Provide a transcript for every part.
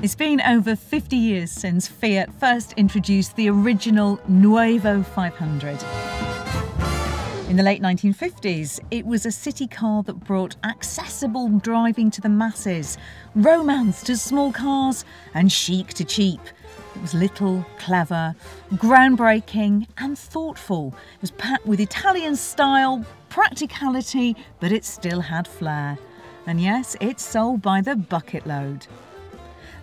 It's been over 50 years since Fiat first introduced the original Nuova 500. In the late 1950s, it was a city car that brought accessible driving to the masses, romance to small cars, and chic to cheap. It was little, clever, groundbreaking, and thoughtful. It was packed with Italian style, practicality, but it still had flair. And yes, it sold by the bucket load.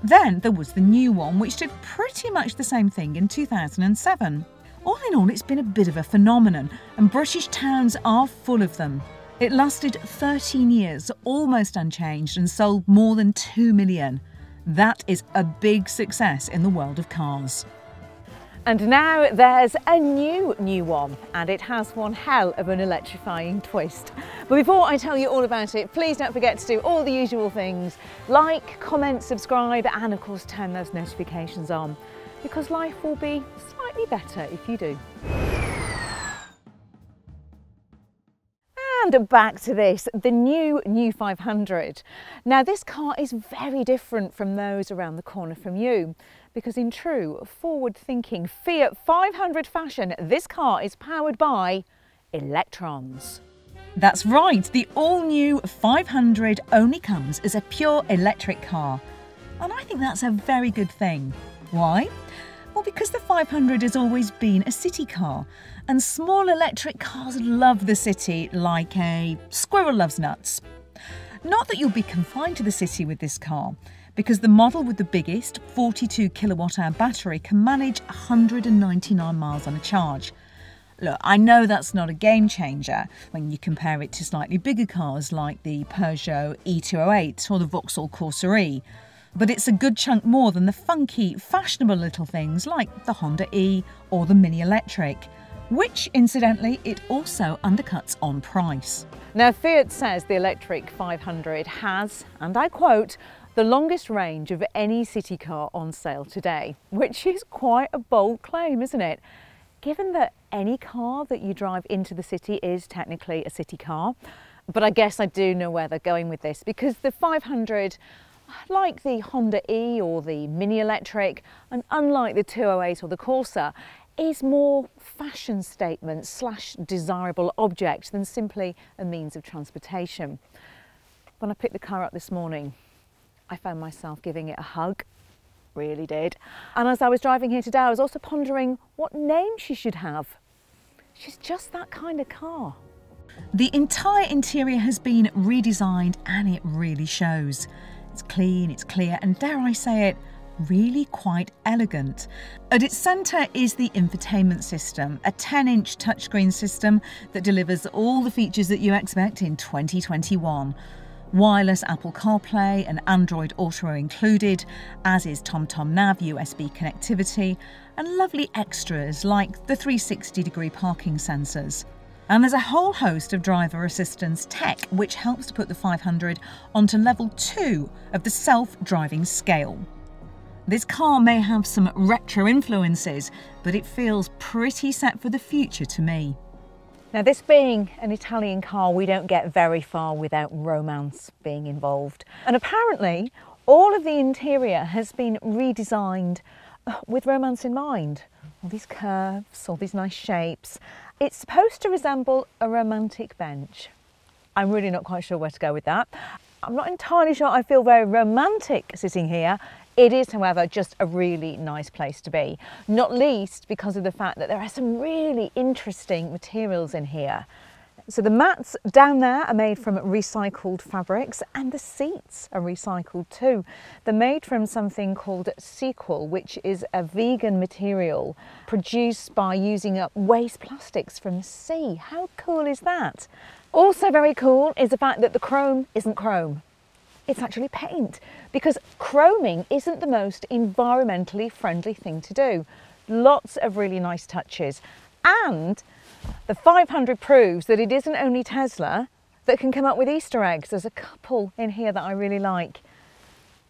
Then there was the new one, which did pretty much the same thing in 2007. All in all, it's been a bit of a phenomenon, and British towns are full of them. It lasted 13 years, almost unchanged, and sold more than 2 million. That is a big success in the world of cars. And now there's a new, new one, and it has one hell of an electrifying twist. But before I tell you all about it, please don't forget to do all the usual things like, comment, subscribe, and of course, turn those notifications on because life will be slightly better if you do. And back to this, the new New 500. Now this car is very different from those around the corner from you because in true forward-thinking Fiat 500 fashion, this car is powered by electrons. That's right, the all-new 500 only comes as a pure electric car. And I think that's a very good thing. Why? Well, because the 500 has always been a city car, and small electric cars love the city like a squirrel loves nuts. Not that you'll be confined to the city with this car, because the model with the biggest 42 kilowatt hour battery can manage 199 miles on a charge. Look, I know that's not a game changer when you compare it to slightly bigger cars like the Peugeot E208 or the Vauxhall Corsa E but it's a good chunk more than the funky, fashionable little things like the Honda E or the Mini Electric, which incidentally it also undercuts on price. Now Fiat says the electric 500 has, and I quote, the longest range of any city car on sale today, which is quite a bold claim, isn't it? Given that any car that you drive into the city is technically a city car, but I guess I do know where they're going with this because the 500 like the Honda E or the Mini Electric, and unlike the 208 or the Corsa, is more fashion statement slash desirable object than simply a means of transportation. When I picked the car up this morning, I found myself giving it a hug, really did. And as I was driving here today, I was also pondering what name she should have. She's just that kind of car. The entire interior has been redesigned and it really shows. It's clean, it's clear, and dare I say it, really quite elegant. At its centre is the infotainment system, a 10 inch touchscreen system that delivers all the features that you expect in 2021. Wireless Apple CarPlay and Android Auto included, as is TomTom Nav USB connectivity, and lovely extras like the 360 degree parking sensors. And there's a whole host of driver assistance tech which helps to put the 500 onto level 2 of the self driving scale. This car may have some retro influences, but it feels pretty set for the future to me. Now, this being an Italian car, we don't get very far without romance being involved. And apparently, all of the interior has been redesigned uh, with romance in mind. All these curves, all these nice shapes, it's supposed to resemble a romantic bench. I'm really not quite sure where to go with that. I'm not entirely sure I feel very romantic sitting here. It is, however, just a really nice place to be, not least because of the fact that there are some really interesting materials in here. So the mats down there are made from recycled fabrics and the seats are recycled too. They're made from something called Seaqual, which is a vegan material produced by using up waste plastics from the sea. How cool is that? Also very cool is the fact that the chrome isn't chrome. It's actually paint because chroming isn't the most environmentally friendly thing to do. Lots of really nice touches and the 500 proves that it isn't only Tesla that can come up with Easter eggs. There's a couple in here that I really like.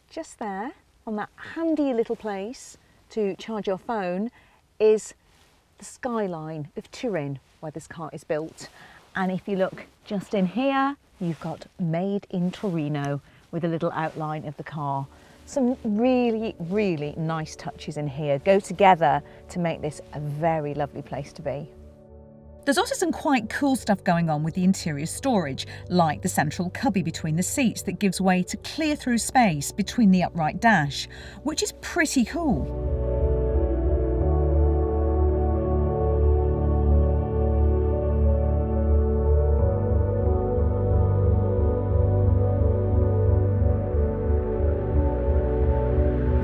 Just there, on that handy little place to charge your phone, is the skyline of Turin, where this car is built. And if you look just in here, you've got Made in Torino, with a little outline of the car. Some really, really nice touches in here go together to make this a very lovely place to be. There's also some quite cool stuff going on with the interior storage, like the central cubby between the seats that gives way to clear through space between the upright dash, which is pretty cool.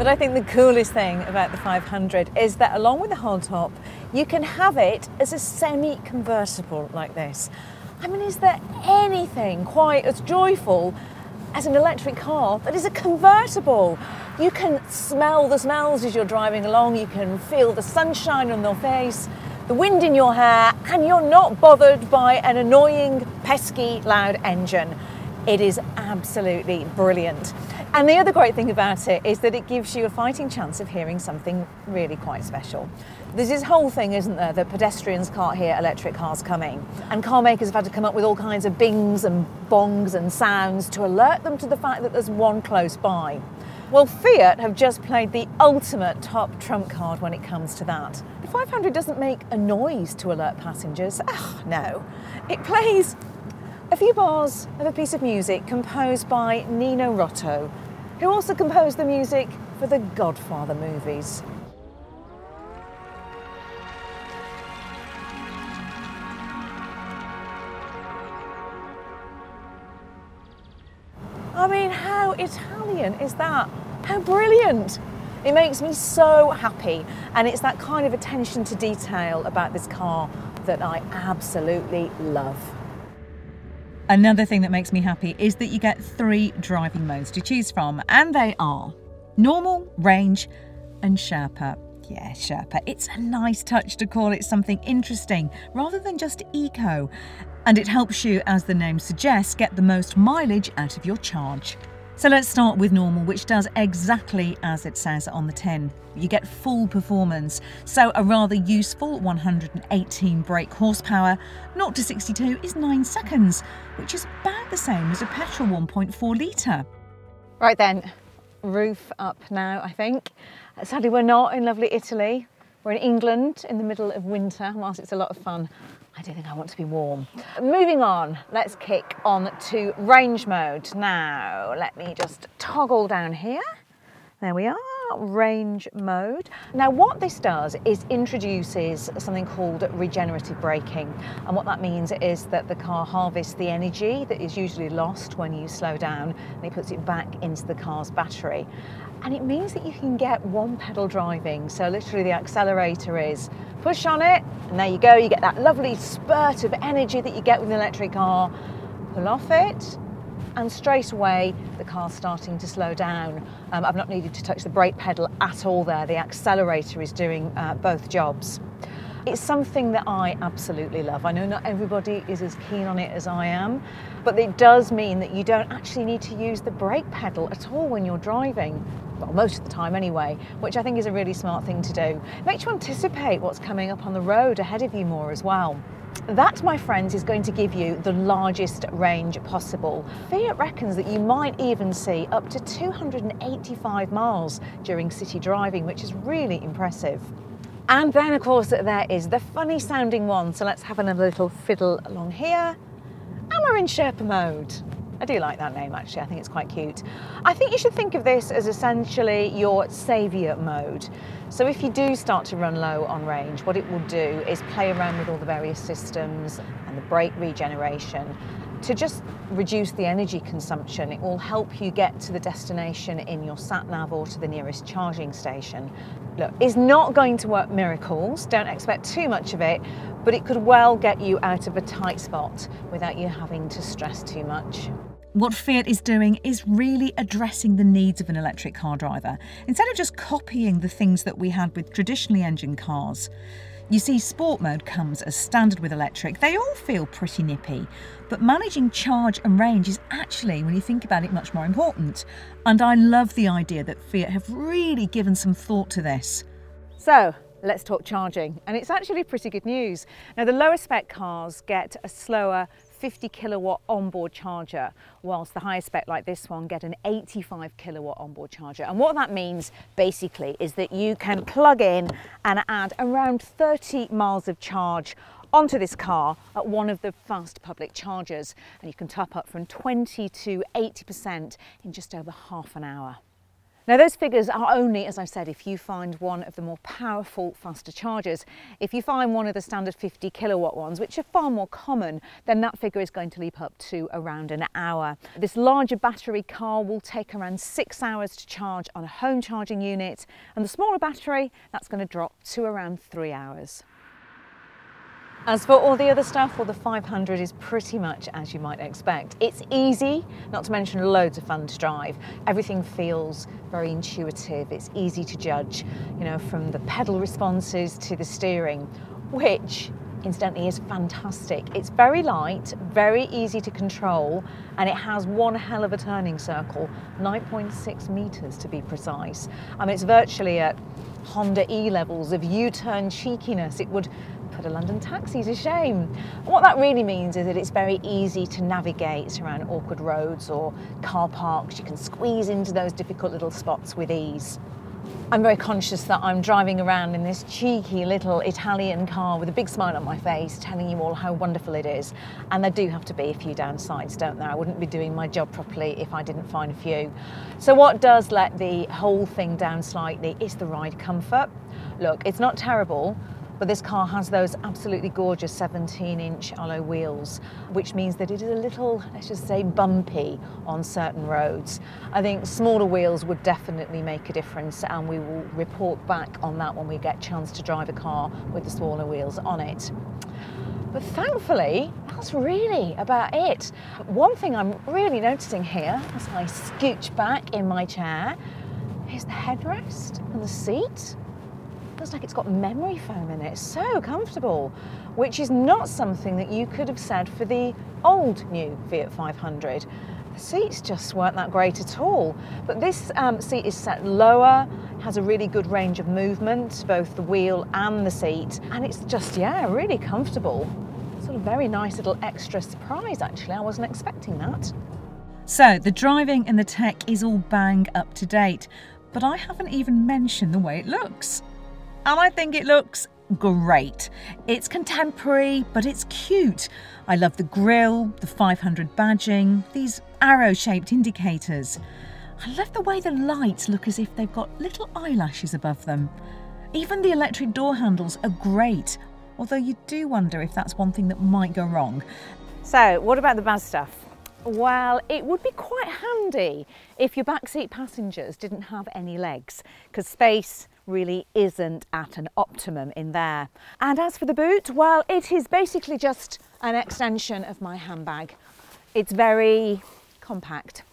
But I think the coolest thing about the 500 is that along with the hardtop, you can have it as a semi-convertible like this. I mean, is there anything quite as joyful as an electric car that is a convertible? You can smell the smells as you're driving along, you can feel the sunshine on your face, the wind in your hair, and you're not bothered by an annoying, pesky, loud engine. It is absolutely brilliant. And the other great thing about it is that it gives you a fighting chance of hearing something really quite special. There's this whole thing, isn't there, that pedestrians can't hear electric cars coming. And car makers have had to come up with all kinds of bings and bongs and sounds to alert them to the fact that there's one close by. Well, Fiat have just played the ultimate top trump card when it comes to that. The 500 doesn't make a noise to alert passengers. Ugh, no. It plays a few bars of a piece of music composed by Nino Rota, who also composed the music for the Godfather movies. I mean, how Italian is that? How brilliant! It makes me so happy, and it's that kind of attention to detail about this car that I absolutely love. Another thing that makes me happy is that you get three driving modes to choose from, and they are normal, range, and Sherpa. Yeah, Sherpa. It's a nice touch to call it something interesting rather than just eco. And it helps you, as the name suggests, get the most mileage out of your charge. So let's start with normal, which does exactly as it says on the tin. You get full performance, so a rather useful 118 brake horsepower, 0 to 62 is 9 seconds, which is about the same as a petrol 1.4 litre. Right then, roof up now, I think. Uh, sadly, we're not in lovely Italy. We're in England in the middle of winter, whilst it's a lot of fun. I don't think I want to be warm. Moving on, let's kick on to range mode. Now, let me just toggle down here. There we are, range mode. Now what this does is introduces something called regenerative braking. And what that means is that the car harvests the energy that is usually lost when you slow down and it puts it back into the car's battery. And it means that you can get one pedal driving. So literally the accelerator is push on it and there you go. You get that lovely spurt of energy that you get with an electric car. Pull off it and straight away the car's starting to slow down. Um, I've not needed to touch the brake pedal at all there. The accelerator is doing uh, both jobs. It's something that I absolutely love. I know not everybody is as keen on it as I am, but it does mean that you don't actually need to use the brake pedal at all when you're driving. Well, most of the time anyway, which I think is a really smart thing to do. Makes you anticipate what's coming up on the road ahead of you more as well. That, my friends, is going to give you the largest range possible. Fiat reckons that you might even see up to 285 miles during city driving, which is really impressive. And then, of course, there is the funny sounding one. So let's have another little fiddle along here. And we're in Sherpa mode. I do like that name actually, I think it's quite cute. I think you should think of this as essentially your saviour mode. So if you do start to run low on range, what it will do is play around with all the various systems and the brake regeneration to just reduce the energy consumption. It will help you get to the destination in your sat nav or to the nearest charging station. Look, it's not going to work miracles, don't expect too much of it, but it could well get you out of a tight spot without you having to stress too much. What Fiat is doing is really addressing the needs of an electric car driver, instead of just copying the things that we had with traditionally engined cars. You see, sport mode comes as standard with electric. They all feel pretty nippy, but managing charge and range is actually, when you think about it, much more important. And I love the idea that Fiat have really given some thought to this. So, let's talk charging. And it's actually pretty good news. Now, the lower spec cars get a slower 50 kilowatt onboard charger, whilst the higher spec like this one get an 85 kilowatt onboard charger. And what that means basically is that you can plug in and add around 30 miles of charge onto this car at one of the fast public chargers and you can top up from 20 to 80% in just over half an hour. Now those figures are only, as I said, if you find one of the more powerful faster chargers. If you find one of the standard 50 kilowatt ones, which are far more common, then that figure is going to leap up to around an hour. This larger battery car will take around six hours to charge on a home charging unit, and the smaller battery, that's going to drop to around three hours. As for all the other stuff, well, the 500 is pretty much as you might expect. It's easy, not to mention loads of fun to drive. Everything feels very intuitive. It's easy to judge, you know, from the pedal responses to the steering, which incidentally is fantastic. It's very light, very easy to control, and it has one hell of a turning circle, 9.6 meters to be precise. I mean, it's virtually at Honda E levels of U-turn cheekiness. It would put a London taxi a shame. What that really means is that it's very easy to navigate around awkward roads or car parks. You can squeeze into those difficult little spots with ease. I'm very conscious that I'm driving around in this cheeky little Italian car with a big smile on my face, telling you all how wonderful it is. And there do have to be a few downsides, don't there? I wouldn't be doing my job properly if I didn't find a few. So what does let the whole thing down slightly is the ride comfort. Look, it's not terrible, but this car has those absolutely gorgeous 17 inch alloy wheels, which means that it is a little, let's just say, bumpy on certain roads. I think smaller wheels would definitely make a difference and we will report back on that when we get a chance to drive a car with the smaller wheels on it. But thankfully, that's really about it. One thing I'm really noticing here as I scooch back in my chair is the headrest and the seat feels like it's got memory foam in it. So comfortable, which is not something that you could have said for the old new Fiat 500. The seats just weren't that great at all. But this um, seat is set lower, has a really good range of movement, both the wheel and the seat, and it's just, yeah, really comfortable. Sort of very nice little extra surprise, actually. I wasn't expecting that. So, the driving and the tech is all bang up to date, but I haven't even mentioned the way it looks and I think it looks great. It's contemporary, but it's cute. I love the grille, the 500 badging, these arrow shaped indicators. I love the way the lights look as if they've got little eyelashes above them. Even the electric door handles are great, although you do wonder if that's one thing that might go wrong. So, what about the bad stuff? Well, it would be quite handy if your backseat passengers didn't have any legs, because space really isn't at an optimum in there. And as for the boot, well, it is basically just an extension of my handbag. It's very compact.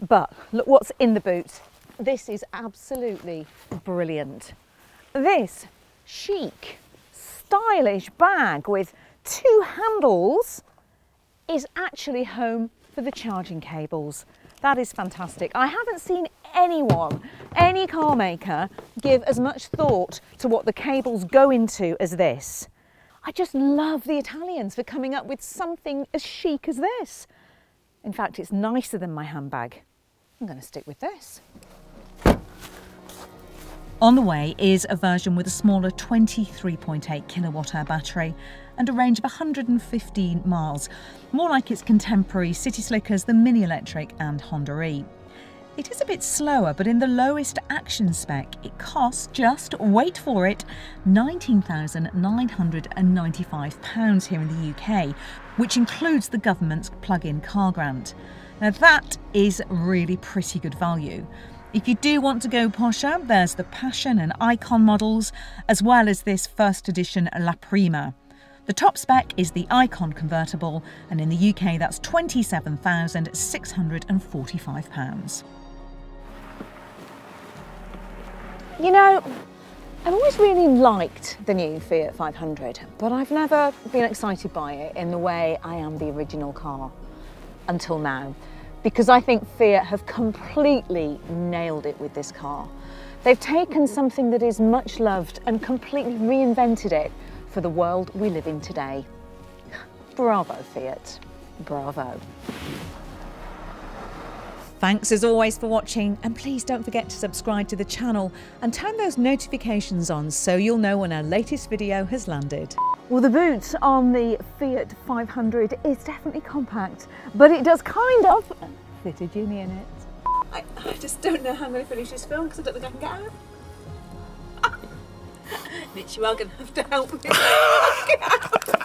But look what's in the boot. This is absolutely brilliant. This chic, stylish bag with two handles is actually home for the charging cables. That is fantastic. I haven't seen anyone, any car maker, give as much thought to what the cables go into as this. I just love the Italians for coming up with something as chic as this. In fact, it's nicer than my handbag. I'm going to stick with this. On the way is a version with a smaller 23.8 kilowatt hour battery and a range of 115 miles, more like its contemporary city slickers, the Mini Electric and Honda E. It is a bit slower, but in the lowest action spec, it costs just, wait for it, £19,995 here in the UK, which includes the government's plug in car grant. Now, that is really pretty good value. If you do want to go posher, there's the Passion and Icon models, as well as this first edition La Prima. The top spec is the Icon convertible, and in the UK that's £27,645. You know, I've always really liked the new Fiat 500, but I've never been excited by it in the way I am the original car until now, because I think Fiat have completely nailed it with this car. They've taken something that is much loved and completely reinvented it for the world we live in today. Bravo, Fiat. Bravo. Thanks as always for watching, and please don't forget to subscribe to the channel and turn those notifications on so you'll know when our latest video has landed. Well, the boot on the Fiat 500 is definitely compact, but it does kind of fit a Ginny in it. I, I just don't know how I'm going to finish this film because I don't think I can get out. Mitch, you are going to have to help me.